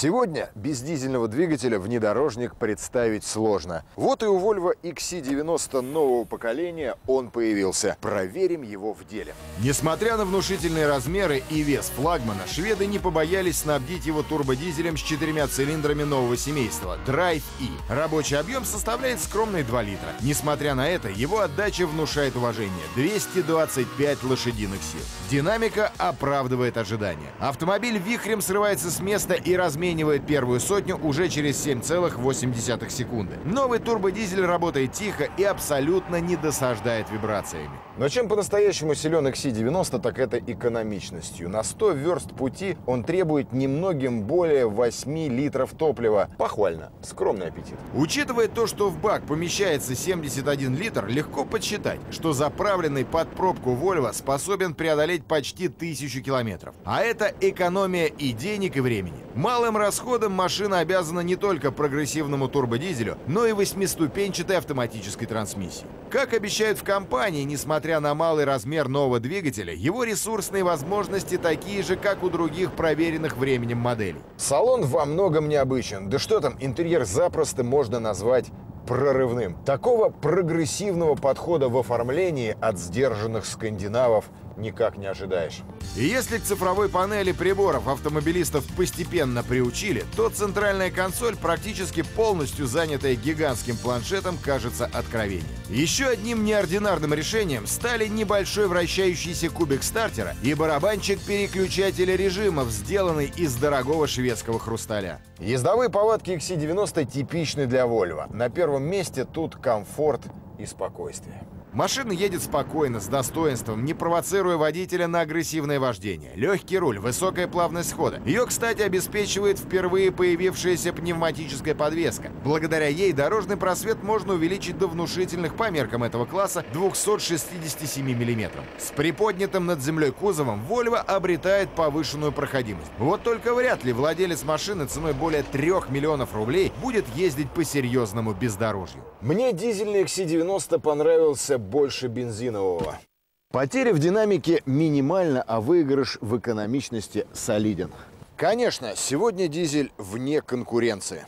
Сегодня без дизельного двигателя внедорожник представить сложно. Вот и у Volvo XC90 нового поколения он появился. Проверим его в деле. Несмотря на внушительные размеры и вес флагмана, шведы не побоялись снабдить его турбодизелем с четырьмя цилиндрами нового семейства Drive E. Рабочий объем составляет скромные 2 литра. Несмотря на это, его отдача внушает уважение – 225 лошадиных сил. Динамика оправдывает ожидания. Автомобиль вихрем срывается с места и размер разменивает первую сотню уже через 7,8 секунды. Новый турбодизель работает тихо и абсолютно не досаждает вибрациями. Но чем по-настоящему силен XC90, так это экономичностью. На 100 верст пути он требует немногим более 8 литров топлива. Похвально. Скромный аппетит. Учитывая то, что в бак помещается 71 литр, легко подсчитать, что заправленный под пробку Volvo способен преодолеть почти тысячу километров. А это экономия и денег, и времени. Малым Малым расходом машина обязана не только прогрессивному турбодизелю, но и восьмиступенчатой автоматической трансмиссии. Как обещают в компании, несмотря на малый размер нового двигателя, его ресурсные возможности такие же, как у других проверенных временем моделей. Салон во многом необычен. Да что там, интерьер запросто можно назвать прорывным. Такого прогрессивного подхода в оформлении от сдержанных скандинавов никак не ожидаешь. И если к цифровой панели приборов автомобилистов постепенно приучили, то центральная консоль, практически полностью занятая гигантским планшетом, кажется откровением. Еще одним неординарным решением стали небольшой вращающийся кубик стартера и барабанчик переключателя режимов, сделанный из дорогого шведского хрусталя. Ездовые повадки XC90 типичны для Volvo. На первом месте тут комфорт и спокойствие. Машина едет спокойно, с достоинством, не провоцируя водителя на агрессивное вождение. Легкий руль, высокая плавность хода. Ее, кстати, обеспечивает впервые появившаяся пневматическая подвеска. Благодаря ей дорожный просвет можно увеличить до внушительных по меркам этого класса 267 мм. С приподнятым над землей кузовом Volvo обретает повышенную проходимость. Вот только вряд ли владелец машины ценой более 3 миллионов рублей будет ездить по серьезному бездорожью. Мне дизельный XC90 понравился больше бензинового. Потери в динамике минимально, а выигрыш в экономичности солиден. Конечно, сегодня дизель вне конкуренции.